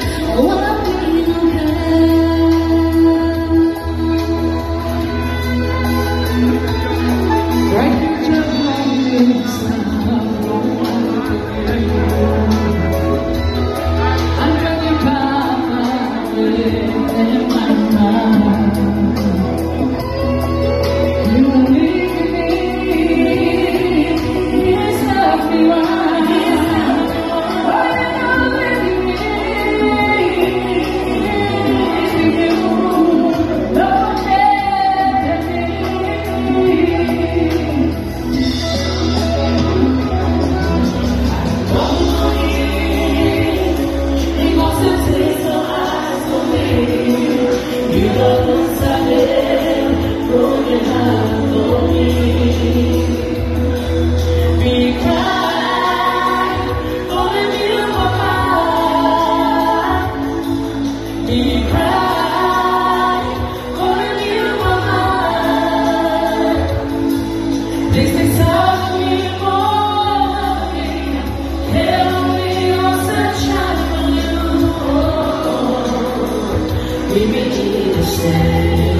oh you. We in the sand.